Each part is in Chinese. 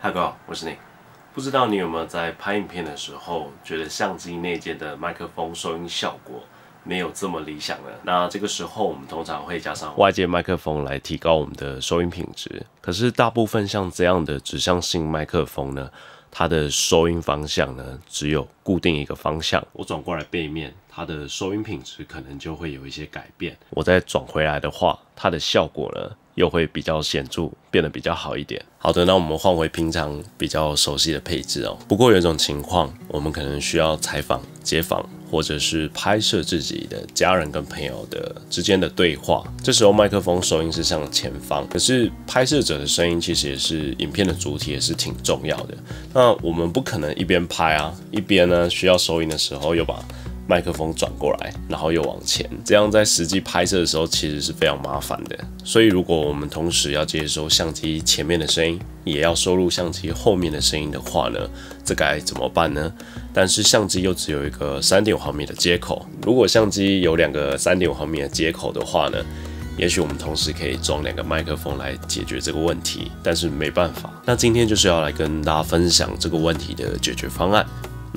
嗨，各位，我是 Nick。不知道你有没有在拍影片的时候，觉得相机内建的麦克风收音效果没有这么理想呢？那这个时候，我们通常会加上外接麦克风来提高我们的收音品质。可是，大部分像这样的指向性麦克风呢，它的收音方向呢，只有固定一个方向。我转过来背面，它的收音品质可能就会有一些改变。我再转回来的话，它的效果呢？又会比较显著，变得比较好一点。好的，那我们换回平常比较熟悉的配置哦。不过有一种情况，我们可能需要采访街访，或者是拍摄自己的家人跟朋友的之间的对话。这时候麦克风收音是向前方，可是拍摄者的声音其实也是影片的主体，也是挺重要的。那我们不可能一边拍啊，一边呢需要收音的时候又把。麦克风转过来，然后又往前，这样在实际拍摄的时候其实是非常麻烦的。所以，如果我们同时要接收相机前面的声音，也要收录相机后面的声音的话呢，这该怎么办呢？但是相机又只有一个三点五毫米的接口。如果相机有两个三点五毫米的接口的话呢，也许我们同时可以装两个麦克风来解决这个问题。但是没办法。那今天就是要来跟大家分享这个问题的解决方案。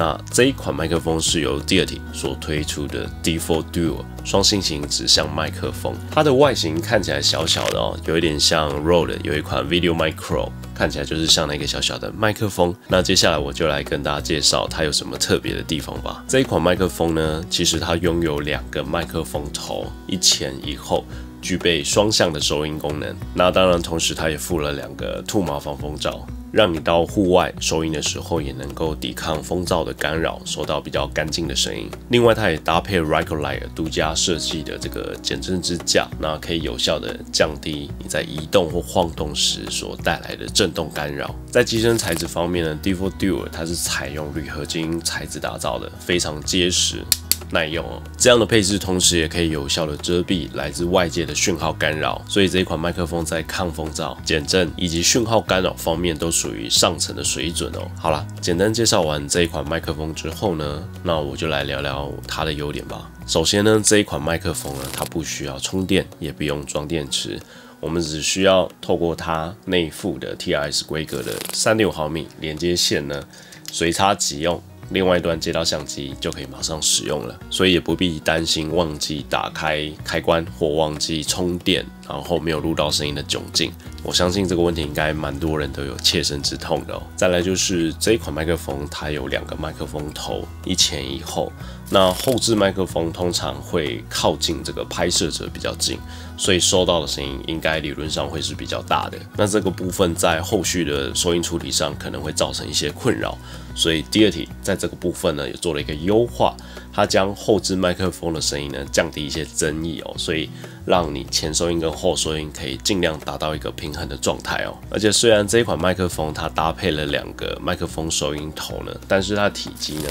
那这一款麦克风是由 Deity 所推出的 D4 Duo 双心型指向麦克风，它的外形看起来小小的哦，有一点像 Rode 有一款 Video Micro，看起来就是像那个小小的麦克风。那接下来我就来跟大家介绍它有什么特别的地方吧。这一款麦克风呢，其实它拥有两个麦克风头，一前一后，具备双向的收音功能。那当然，同时它也附了两个兔毛防风罩。让你到户外收音的时候，也能够抵抗风噪的干扰，收到比较干净的声音。另外，它也搭配 r i c o l i g h t 独家设计的这个减震支架，那可以有效的降低你在移动或晃动时所带来的震动干扰。在机身材质方面呢，D4 Dual 它是采用铝合金材质打造的，非常结实。耐用哦，这样的配置同时也可以有效的遮蔽来自外界的讯号干扰，所以这一款麦克风在抗风噪、减震以及讯号干扰方面都属于上层的水准哦。好了，简单介绍完这一款麦克风之后呢，那我就来聊聊它的优点吧。首先呢，这一款麦克风呢，它不需要充电，也不用装电池，我们只需要透过它内附的 TRS 规格的三六毫米连接线呢，随插即用。另外一端接到相机就可以马上使用了，所以也不必担心忘记打开开关或忘记充电，然后没有录到声音的窘境。我相信这个问题应该蛮多人都有切身之痛的哦。再来就是这一款麦克风，它有两个麦克风头，一前一后。那后置麦克风通常会靠近这个拍摄者比较近，所以收到的声音应该理论上会是比较大的。那这个部分在后续的收音处理上可能会造成一些困扰，所以第二题在这个部分呢也做了一个优化，它将后置麦克风的声音呢降低一些争议哦，所以让你前收音跟后收音可以尽量达到一个平衡的状态哦。而且虽然这一款麦克风它搭配了两个麦克风收音头呢，但是它体积呢。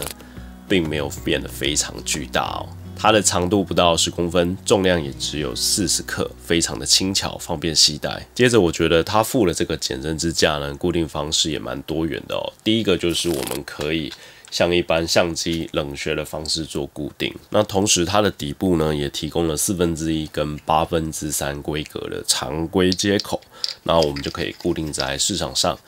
并没有变得非常巨大哦，它的长度不到十公分，重量也只有四十克，非常的轻巧，方便携带。接着，我觉得它附了这个减震支架呢，固定方式也蛮多元的哦。第一个就是我们可以像一般相机冷却的方式做固定，那同时它的底部呢也提供了四分之一跟八分之三规格的常规接口，那我们就可以固定在市场上。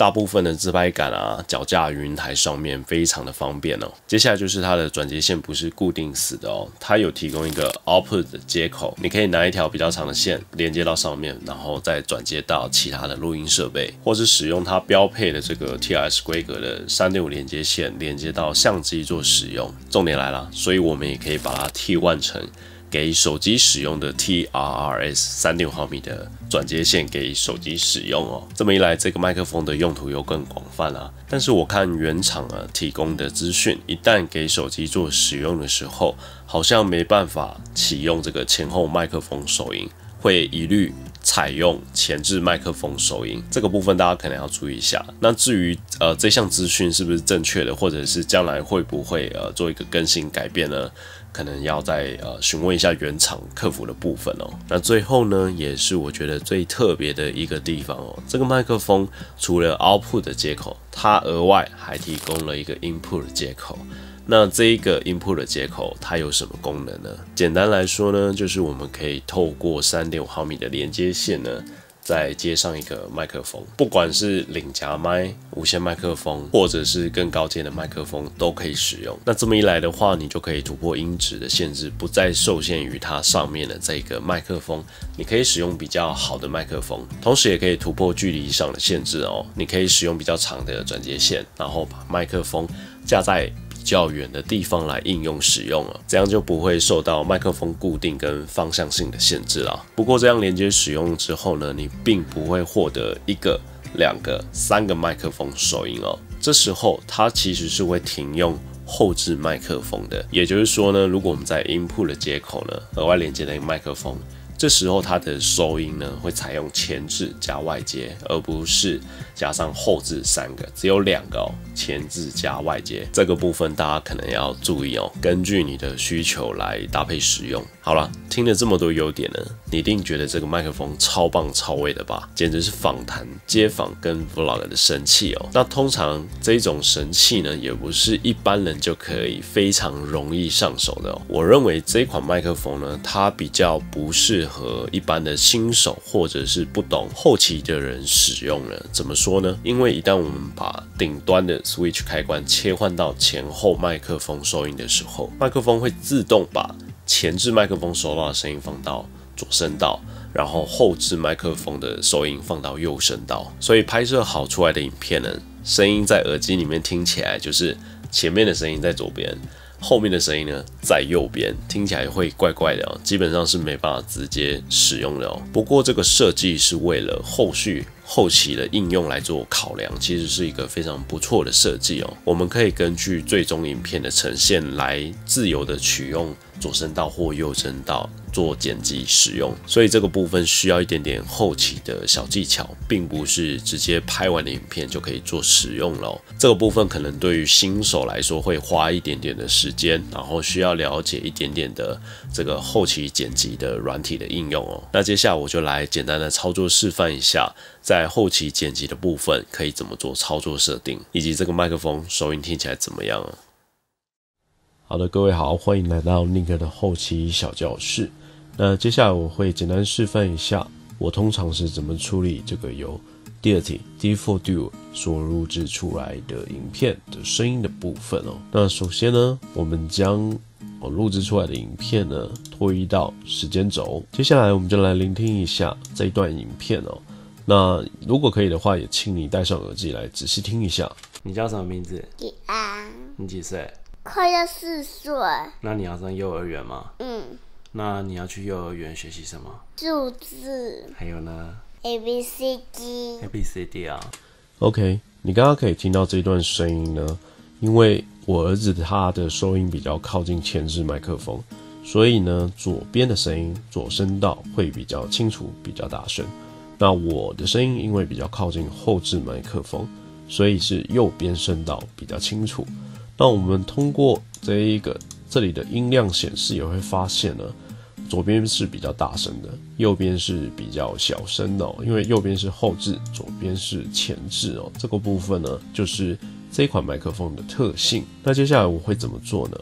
大部分的自拍杆啊，脚架云台上面非常的方便哦。接下来就是它的转接线不是固定死的哦，它有提供一个 output 的接口，你可以拿一条比较长的线连接到上面，然后再转接到其他的录音设备，或是使用它标配的这个 TRS 规格的三六连接线连接到相机做使用。重点来了，所以我们也可以把它替换成。给手机使用的 TRRS 三六毫米的转接线给手机使用哦，这么一来，这个麦克风的用途又更广泛了。但是我看原厂啊提供的资讯，一旦给手机做使用的时候，好像没办法启用这个前后麦克风收音，会一律采用前置麦克风收音。这个部分大家可能要注意一下。那至于呃这项资讯是不是正确的，或者是将来会不会呃做一个更新改变呢？可能要再呃询问一下原厂客服的部分哦。那最后呢，也是我觉得最特别的一个地方哦。这个麦克风除了 output 的接口，它额外还提供了一个 input 的接口。那这一个 input 的接口它有什么功能呢？简单来说呢，就是我们可以透过三点五毫米的连接线呢，再接上一个麦克风，不管是领夹麦、无线麦克风，或者是更高阶的麦克风都可以使用。那这么一来的话，你就可以突破音质的限制，不再受限于它上面的这个麦克风，你可以使用比较好的麦克风，同时也可以突破距离上的限制哦。你可以使用比较长的转接线，然后把麦克风架在。较远的地方来应用使用了，这样就不会受到麦克风固定跟方向性的限制了。不过这样连接使用之后呢，你并不会获得一个、两个、三个麦克风收音哦。这时候它其实是会停用后置麦克风的。也就是说呢，如果我们在 input 的接口呢额外连接了一个麦克风。这时候它的收音呢，会采用前置加外接，而不是加上后置三个，只有两个哦，前置加外接。这个部分大家可能要注意哦，根据你的需求来搭配使用。好了，听了这么多优点呢，你一定觉得这个麦克风超棒超威的吧？简直是访谈、街访跟 vlog 的神器哦。那通常这种神器呢，也不是一般人就可以非常容易上手的哦。我认为这款麦克风呢，它比较不适和一般的新手或者是不懂后期的人使用了。怎么说呢？因为一旦我们把顶端的 switch 开关切换到前后麦克风收音的时候，麦克风会自动把前置麦克风收到的声音放到左声道，然后后置麦克风的收音放到右声道。所以拍摄好出来的影片呢，声音在耳机里面听起来就是前面的声音在左边。后面的声音呢，在右边，听起来会怪怪的哦，基本上是没办法直接使用的哦。不过这个设计是为了后续后期的应用来做考量，其实是一个非常不错的设计哦。我们可以根据最终影片的呈现来自由的取用左声道或右声道。做剪辑使用，所以这个部分需要一点点后期的小技巧，并不是直接拍完的影片就可以做使用了。这个部分可能对于新手来说会花一点点的时间，然后需要了解一点点的这个后期剪辑的软体的应用哦。那接下来我就来简单的操作示范一下，在后期剪辑的部分可以怎么做操作设定，以及这个麦克风收音听起来怎么样？好的，各位好，欢迎来到 Nick 的后期小教室。那接下来我会简单示范一下，我通常是怎么处理这个由 Deity D4 Duo 所录制出来的影片的声音的部分哦。那首先呢，我们将我录制出来的影片呢拖移到时间轴。接下来我们就来聆听一下这一段影片哦。那如果可以的话，也请你戴上耳机来仔细听一下。你叫什么名字？李安。你几岁？快要四岁。那你要上幼儿园吗？嗯。那你要去幼儿园学习什么？数字。还有呢？A B C D。A B C D 啊。OK，你刚刚可以听到这段声音呢，因为我儿子他的收音比较靠近前置麦克风，所以呢，左边的声音左声道会比较清楚、比较大声。那我的声音因为比较靠近后置麦克风，所以是右边声道比较清楚。那我们通过这一个。这里的音量显示也会发现呢，左边是比较大声的，右边是比较小声的。哦因为右边是后置，左边是前置哦。这个部分呢，就是这款麦克风的特性。那接下来我会怎么做呢？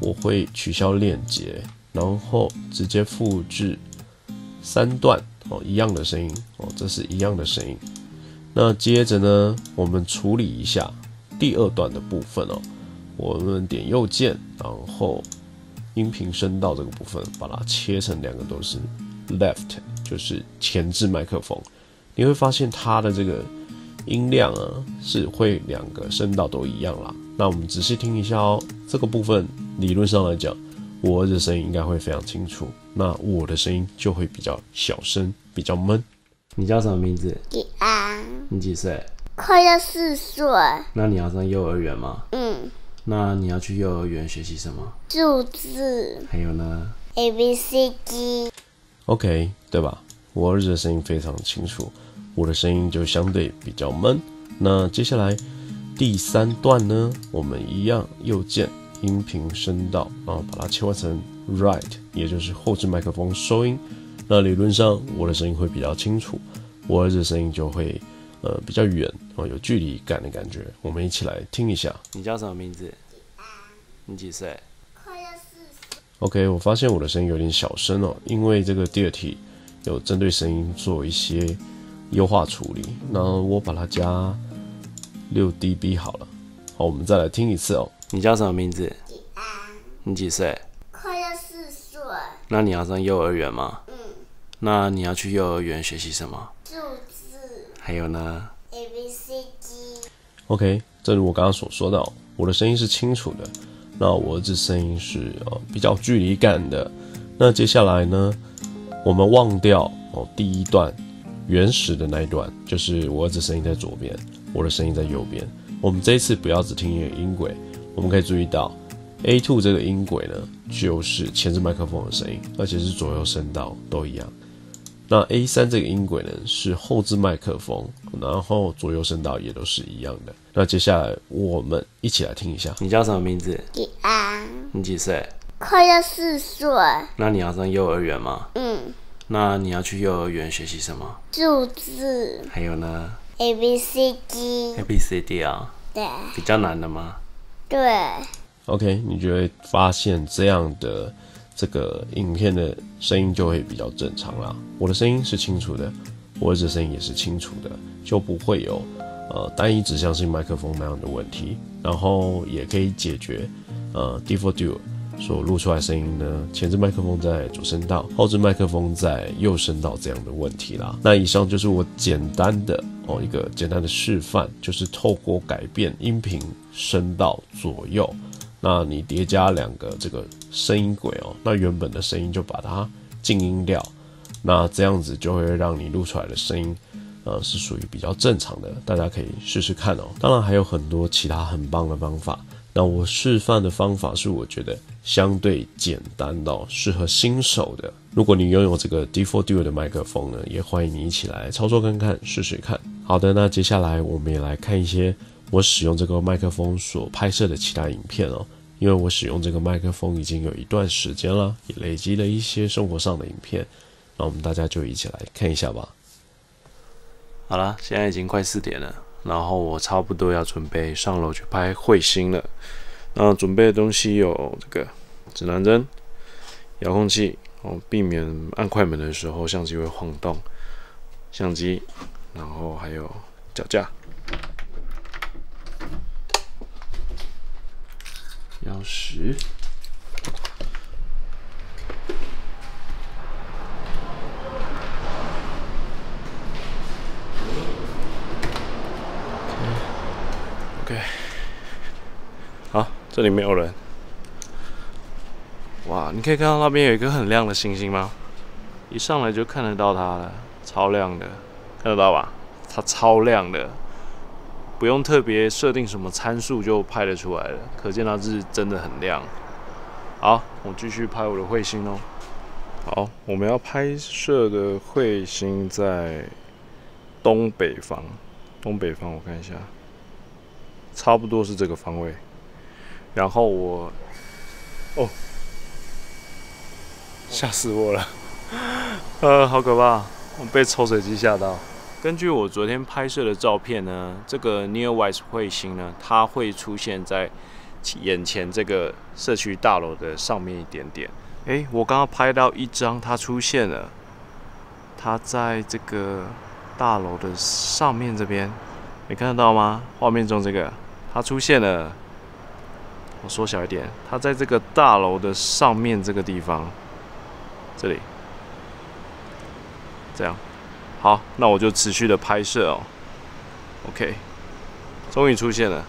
我会取消链接，然后直接复制三段哦，一样的声音哦，这是一样的声音。那接着呢，我们处理一下第二段的部分哦。我们点右键，然后音频声道这个部分，把它切成两个都是 left，就是前置麦克风。你会发现它的这个音量啊，是会两个声道都一样啦。那我们仔细听一下哦，这个部分理论上来讲，我儿子声音应该会非常清楚，那我的声音就会比较小声，比较闷。你叫什么名字？李安。你几岁？快要四岁。那你要上幼儿园吗？嗯。那你要去幼儿园学习什么？数字。还有呢？A B C D。OK，对吧？我儿子的声音非常清楚，我的声音就相对比较闷。那接下来第三段呢？我们一样右键音频声道，然后把它切换成 Right，也就是后置麦克风收音。那理论上我的声音会比较清楚，我儿子的声音就会。呃，比较远哦，有距离感的感觉。我们一起来听一下。你叫什么名字？你几岁？快要四岁。OK，我发现我的声音有点小声哦，因为这个第二题有针对声音做一些优化处理。那我把它加六 dB 好了。好，我们再来听一次哦。你叫什么名字？安，你几岁？快要四岁。那你要上幼儿园吗？嗯。那你要去幼儿园学习什么？还有呢？A B C D。OK，正如我刚刚所说到，我的声音是清楚的，那我儿子声音是呃比较距离感的。那接下来呢，我们忘掉哦第一段原始的那一段，就是我儿子声音在左边，我的声音在右边。我们这一次不要只听一个音轨，我们可以注意到 A two 这个音轨呢，就是前置麦克风的声音，而且是左右声道都一样。那 A 三这个音轨呢是后置麦克风，然后左右声道也都是一样的。那接下来我们一起来听一下。你叫什么名字？李安，你几岁？快要四岁。那你要上幼儿园吗？嗯，那你要去幼儿园学习什么？数字还有呢 A B C D。？A B C D 啊，对比较难的吗？对，OK，你就会发现这样的这个影片的声音就会比较正常啦。我的声音是清楚的，我儿子声音也是清楚的，就不会有呃单一指向性麦克风那样的问题，然后也可以解决呃 D4 Duo 所录出来声音呢，前置麦克风在左声道，后置麦克风在右声道这样的问题啦。那以上就是我简单的哦一个简单的示范，就是透过改变音频声道左右。那你叠加两个这个声音轨哦，那原本的声音就把它静音掉，那这样子就会让你录出来的声音，呃，是属于比较正常的，大家可以试试看哦。当然还有很多其他很棒的方法，那我示范的方法是我觉得相对简单的、哦，适合新手的。如果你拥有这个 D4 Duo 的麦克风呢，也欢迎你一起来操作看看，试试看。好的，那接下来我们也来看一些我使用这个麦克风所拍摄的其他影片哦。因为我使用这个麦克风已经有一段时间了，也累积了一些生活上的影片，那我们大家就一起来看一下吧。好了，现在已经快四点了，然后我差不多要准备上楼去拍彗星了。那准备的东西有这个指南针、遥控器，哦，避免按快门的时候相机会晃动，相机，然后还有脚架、钥匙。OK，好，这里没有人。哇，你可以看到那边有一个很亮的星星吗？一上来就看得到它了，超亮的，看得到吧？它超亮的，不用特别设定什么参数就拍得出来了，可见它是真的很亮。好，我继续拍我的彗星哦。好，我们要拍摄的彗星在东北方，东北方我看一下。差不多是这个方位。然后我，哦，吓死我了，呃，好可怕，我被抽水机吓到。根据我昨天拍摄的照片呢，这个 Neowise 彗星呢，它会出现在眼前这个社区大楼的上面一点点。诶，我刚刚拍到一张，它出现了，它在这个大楼的上面这边，你看得到吗？画面中这个。它出现了，我缩小一点，它在这个大楼的上面这个地方，这里，这样，好，那我就持续的拍摄哦，OK，终于出现了。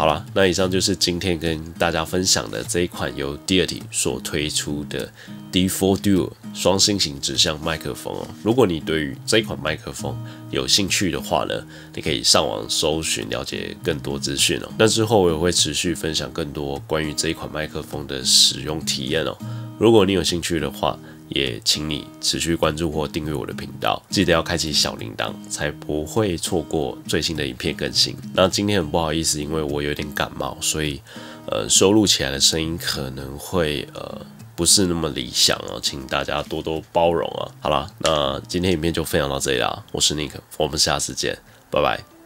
好了，那以上就是今天跟大家分享的这一款由 Deity 所推出的 D4 Duo 双星型指向麦克风哦。如果你对于这一款麦克风有兴趣的话呢，你可以上网搜寻了解更多资讯哦。那之后我也会持续分享更多关于这一款麦克风的使用体验哦。如果你有兴趣的话，也请你持续关注或订阅我的频道，记得要开启小铃铛，才不会错过最新的影片更新。那今天很不好意思，因为我有点感冒，所以呃收录起来的声音可能会呃不是那么理想啊，请大家多多包容啊。好了，那今天影片就分享到这里啦，我是 Nick，我们下次见，拜拜。